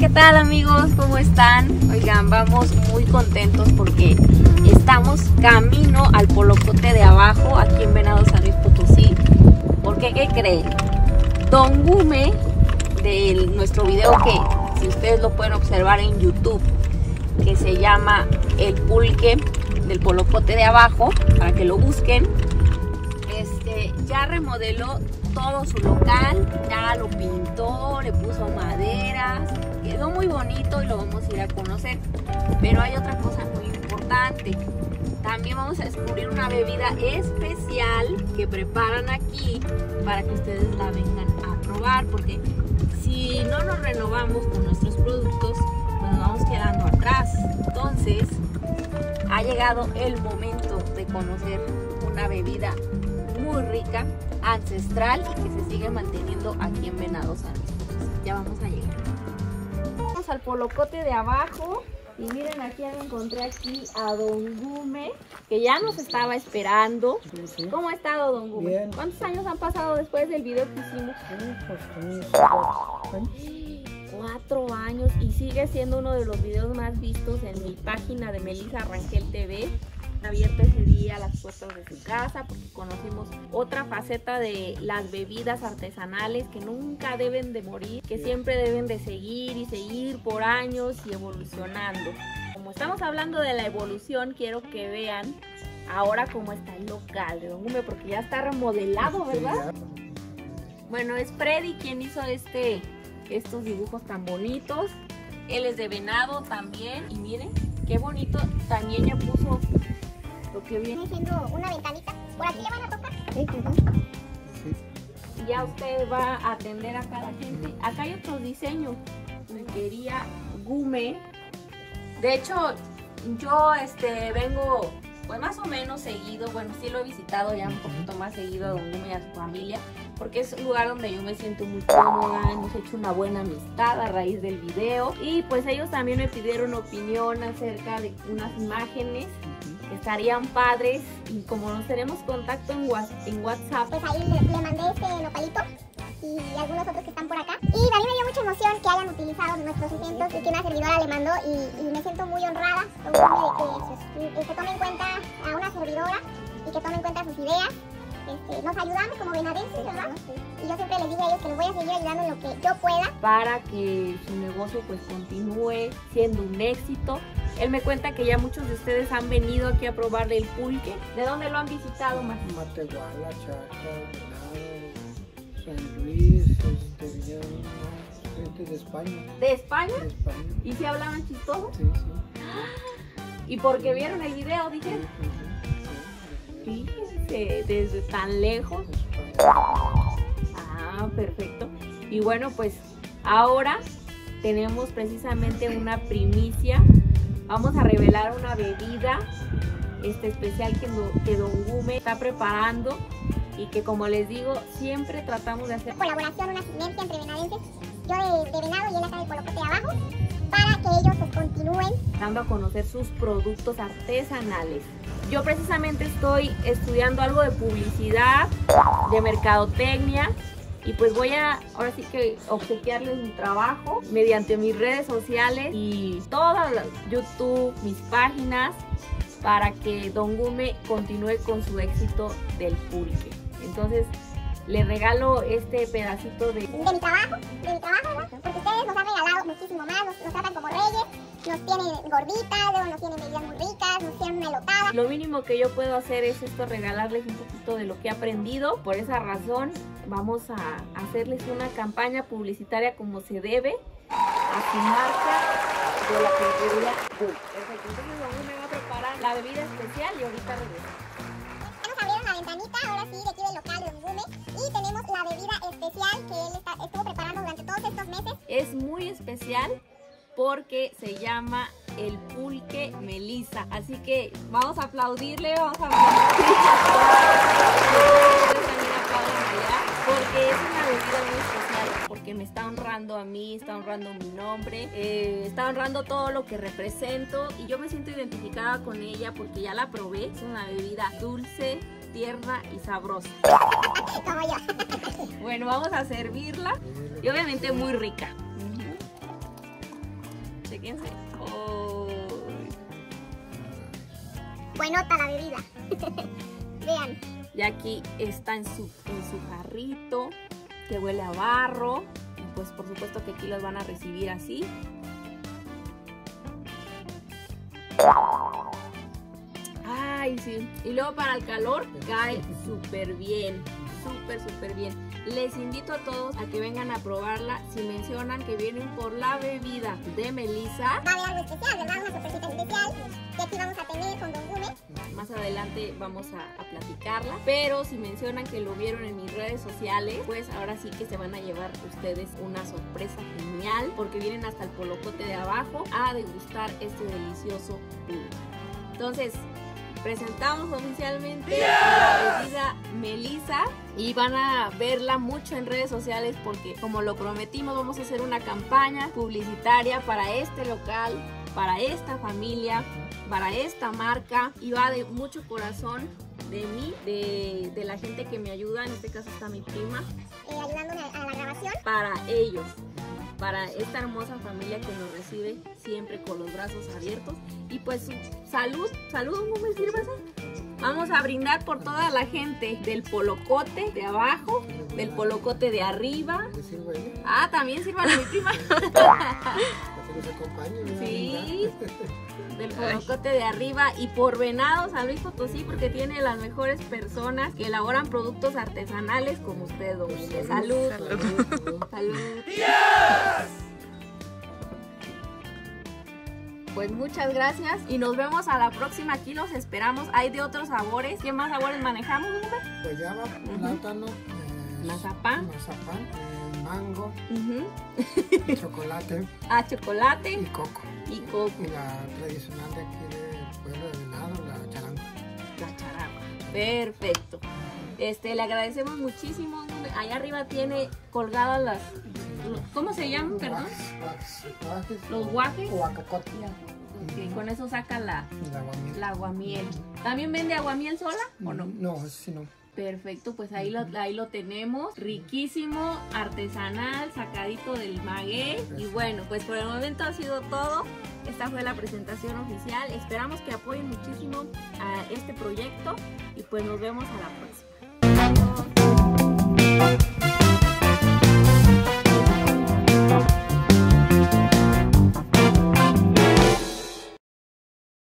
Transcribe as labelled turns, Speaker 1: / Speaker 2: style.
Speaker 1: ¿qué tal amigos? ¿Cómo están? Oigan, vamos muy contentos porque estamos camino al Polocote de abajo, aquí en Venado San Luis Potosí. Porque, ¿qué creen? Don Gume, de nuestro video que si ustedes lo pueden observar en YouTube, que se llama El Pulque del Polocote de abajo, para que lo busquen, este, ya remodeló todo su local, ya lo pintó, le puso maderas, quedó muy bonito y lo vamos a ir a conocer. Pero hay otra cosa muy importante. También vamos a descubrir una bebida especial que preparan aquí para que ustedes la vengan a probar, porque si no nos renovamos con nuestros productos, pues nos vamos quedando atrás. Entonces, ha llegado el momento de conocer una bebida muy rica, ancestral y que se sigue manteniendo aquí en Venado San. Ya vamos a llegar. Al polocote de abajo y miren aquí ya me encontré aquí a Don Gume que ya nos estaba esperando.
Speaker 2: Sí, sí.
Speaker 1: ¿Cómo ha estado Don Gume?
Speaker 2: Bien.
Speaker 1: ¿Cuántos años han pasado después del video que hicimos?
Speaker 2: Sí, pues tenía cuatro años.
Speaker 1: Cuatro años y sigue siendo uno de los videos más vistos en mi página de Melissa Rangel TV. Abierta ese día las puertas de su casa porque conocimos otra faceta de las bebidas artesanales que nunca deben de morir, que siempre deben de seguir y seguir por años y evolucionando. Como estamos hablando de la evolución, quiero que vean ahora cómo está el local de Don Gume porque ya está remodelado, ¿verdad? Bueno, es Freddy quien hizo este, estos dibujos tan bonitos. Él es de venado también. Y miren, qué bonito. También ya puso lo que viene.
Speaker 3: Siendo una ventanita. Por aquí le van a tocar.
Speaker 2: Sí.
Speaker 1: Y ya usted va a atender a cada gente. Acá hay otros diseños. Me quería Gume. De hecho, yo este vengo pues más o menos seguido. Bueno, sí lo he visitado ya un poquito más seguido a Don Gume y a su familia. Porque es un lugar donde yo me siento muy cómoda. Hemos hecho una buena amistad a raíz del video. Y pues ellos también me pidieron opinión acerca de unas imágenes que estarían padres. Y como nos tenemos contacto en, Whats- en WhatsApp,
Speaker 3: Pues ahí le, le mandé este nopalito y algunos otros que están por acá. Y a mí me dio mucha emoción que hayan utilizado nuestros eventos y que una servidora le mandó y, y me siento muy honrada de que, se- que tome en cuenta a una servidora y que tome en cuenta sus ideas. Este, nos ayudamos como venadenses, ¿verdad? Y yo siempre les digo a ellos que les voy a seguir ayudando en lo que yo pueda.
Speaker 1: para que su negocio pues continúe siendo un éxito. Él me cuenta que ya muchos de ustedes han venido aquí a probar el pulque. ¿De dónde lo han visitado más?
Speaker 2: Matehuala, Chaca, Venado, San Luis, este, gente de España.
Speaker 1: ¿De España?
Speaker 2: De España.
Speaker 1: ¿Y si hablaban chistoso?
Speaker 2: Sí, sí.
Speaker 1: ¿Y porque vieron el video?
Speaker 2: sí,
Speaker 1: Dije,
Speaker 2: sí,
Speaker 1: desde tan lejos. Ah, perfecto. Y bueno, pues ahora tenemos precisamente una primicia. Vamos a revelar una bebida este especial que, que Don Gume está preparando y que como les digo, siempre tratamos de hacer
Speaker 3: Colaboración, una sinergia entre venadenses. Yo de, de venado y él acá del colocote de abajo. Para que ellos pues continúen
Speaker 1: dando a conocer sus productos artesanales. Yo precisamente estoy estudiando algo de publicidad, de mercadotecnia y pues voy a ahora sí que obsequiarles mi trabajo mediante mis redes sociales y todas las YouTube, mis páginas para que Don Gume continúe con su éxito del pulque. Entonces le regalo este pedacito de
Speaker 3: de mi trabajo, de mi trabajo, ¿verdad? Muchísimo más, nos, nos tratan como reyes, nos tienen gorditas, luego nos tienen bebidas muy ricas, nos tienen una elotada.
Speaker 1: Lo mínimo que yo puedo hacer es esto, regalarles un poquito de lo que he aprendido. Por esa razón vamos a hacerles una campaña publicitaria como se debe a su marca de la Bull. Perfecto, entonces Don me va a preparar la bebida especial y ahorita regreso.
Speaker 3: Ventanita, ahora sí, de aquí del local de y tenemos la bebida especial que él está- estuvo preparando durante todos estos meses.
Speaker 1: Es muy especial porque se llama el pulque Melisa. Así que vamos a aplaudirle, vamos a aplaudirle. porque es una bebida muy especial, porque me está honrando a mí, está honrando mi nombre, eh, está honrando todo lo que represento y yo me siento identificada con ella porque ya la probé. Es una bebida dulce, tierna y sabrosa. Bueno, vamos a servirla y obviamente muy rica. fíjense. Oh.
Speaker 3: Buenota la bebida. Vean.
Speaker 1: Y aquí está en su, en su jarrito, que huele a barro. Y pues por supuesto que aquí los van a recibir así. Sí. Y luego para el calor cae súper bien. Súper, súper bien. Les invito a todos a que vengan a probarla. Si mencionan que vienen por la bebida de Melissa,
Speaker 3: Va a haber algo especial, ¿verdad? Una sorpresita especial que aquí vamos a tener con Don Gume.
Speaker 1: más adelante vamos a, a platicarla. Pero si mencionan que lo vieron en mis redes sociales, pues ahora sí que se van a llevar ustedes una sorpresa genial porque vienen hasta el polocote de abajo a degustar este delicioso jugo. Entonces, presentamos oficialmente la bebida Melissa. Y van a verla mucho en redes sociales porque como lo prometimos vamos a hacer una campaña publicitaria para este local, para esta familia, para esta marca. Y va de mucho corazón de mí, de, de la gente que me ayuda, en este caso está mi prima,
Speaker 3: eh, ayudándome a, a la grabación.
Speaker 1: para ellos, para esta hermosa familia que nos recibe siempre con los brazos abiertos. Y pues salud, salud, no me sirvas. Vamos a brindar por toda la gente del polocote de abajo, del polocote de arriba.
Speaker 2: ¿Le sirvo a ella?
Speaker 1: Ah, también sirvan a mi prima.
Speaker 2: Que nos acompañe. ¿verdad,
Speaker 1: Sí. del polocote de arriba y por Venado San Luis Potosí porque tiene las mejores personas que elaboran productos artesanales como usted, don Guille. Salud.
Speaker 2: Salud.
Speaker 1: Salud. Pues muchas gracias y nos vemos a la próxima. Aquí los esperamos. Hay de otros sabores. ¿Qué más sabores manejamos, Guille?
Speaker 2: Guayaba, plátano, eh,
Speaker 1: Mazapán.
Speaker 2: mazapán, eh, mango, chocolate
Speaker 1: Ah,
Speaker 2: y
Speaker 1: chocolate
Speaker 2: coco.
Speaker 1: y coco.
Speaker 2: Y la tradicional de aquí del pueblo de Venado, la charanga.
Speaker 1: La charagua. Perfecto. Este, le agradecemos muchísimo. Allá arriba tiene colgadas las. ¿Cómo se llaman, perdón? Los guajes.
Speaker 2: O acacote.
Speaker 1: Ok, con eso saca la,
Speaker 2: aguamiel.
Speaker 1: la aguamiel. ¿También vende aguamiel sola o no?
Speaker 2: No, sí no.
Speaker 1: Perfecto, pues ahí lo, ahí lo tenemos. Riquísimo, artesanal, sacadito del maguey. Y bueno, pues por el momento ha sido todo. Esta fue la presentación oficial. Esperamos que apoyen muchísimo a este proyecto y pues nos vemos a la próxima. Adiós.